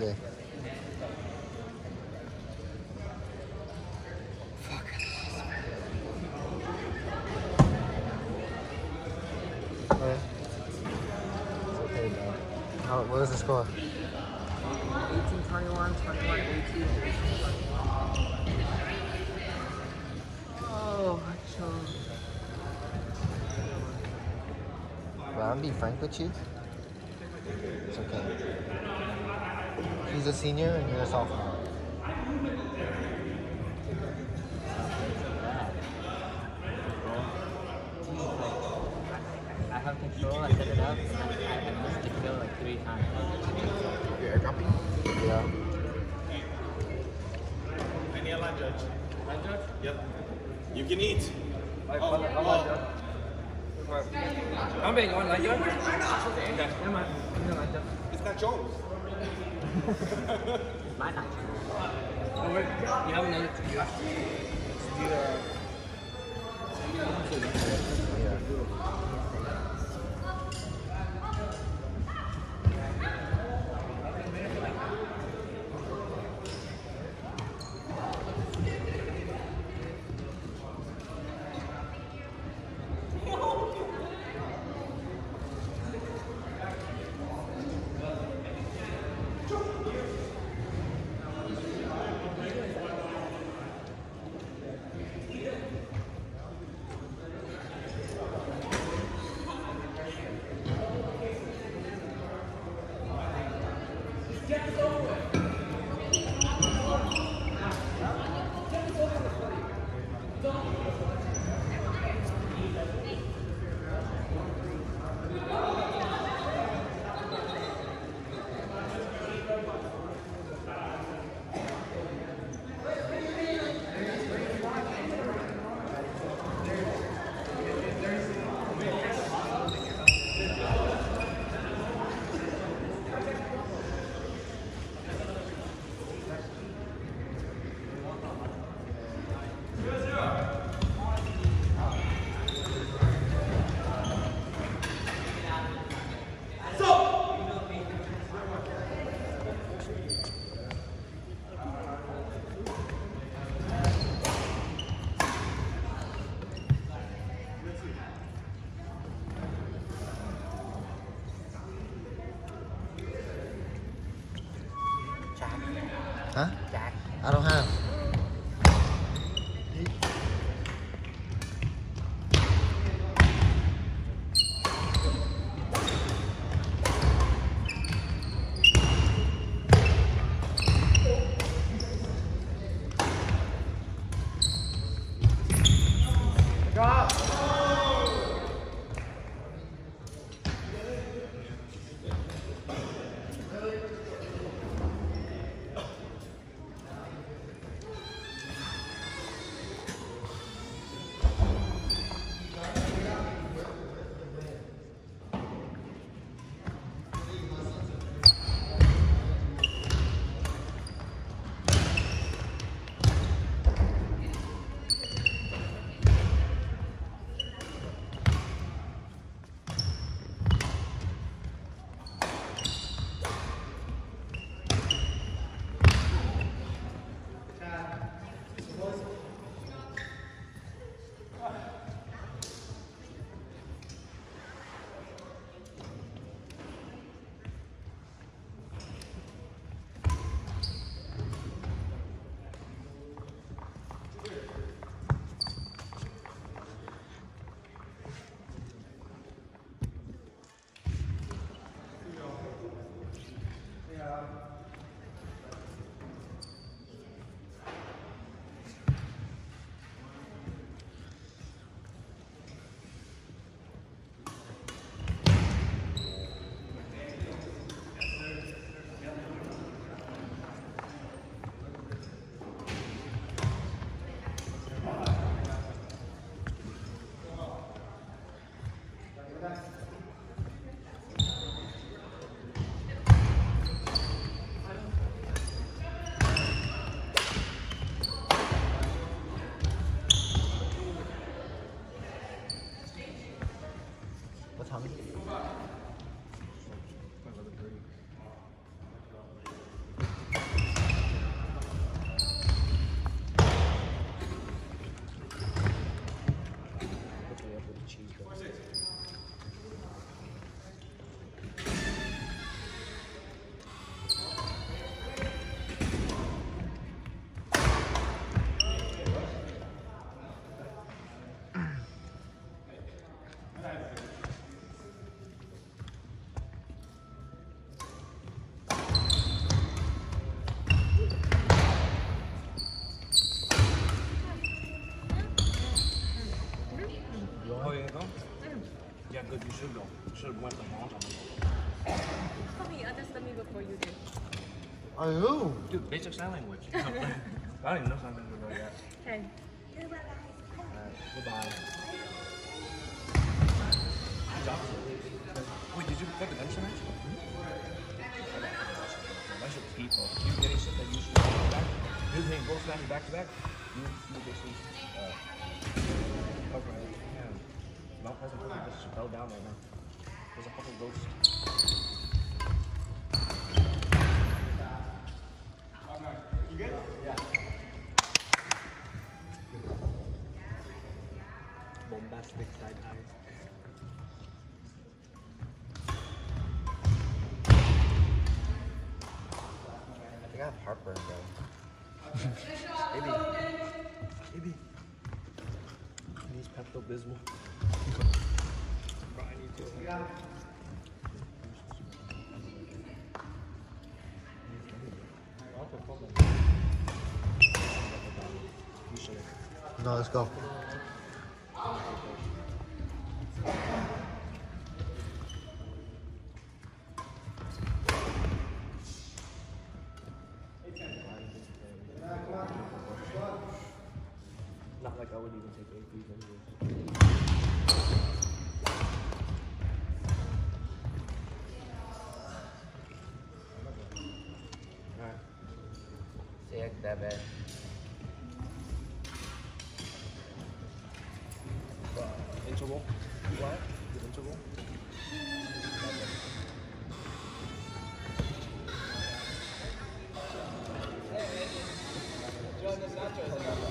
Yeah. How, what was the score? 18, 21, 21, 18. Oh, I chose. Bro, I'm gonna frank with you. It's okay. He's a senior and you're a sophomore. I have control, I set it up, I, I have missed the kill like three times. You're air copy? Yeah. Any line judge? Line judge? Yep. You can eat. Like, oh, line judge. I'm being on line judge. Okay, never mind. Judge. It's not Jones. Oh, have another two. Let's do the... I don't have. I who? Dude, basic sign language. I don't even know sign language like that. Hey. Alright, goodbye. Wait, did you fuck the dumpster match? That shit was people. You getting shit that you should back to back. You hitting both smashes back to back. You, you basically, uh, fuck my, yeah. Mount Pleasant fucking just fell down right now. There's a fucking ghost. Bombastic side eyes. I think I have heartburn, bro. Baby. Baby. Needs Pepto Bismol. Bro, I need to. You. No, let's go. CXDB 왼쪽으로 이거야? 왼쪽으로 Join us, not join us.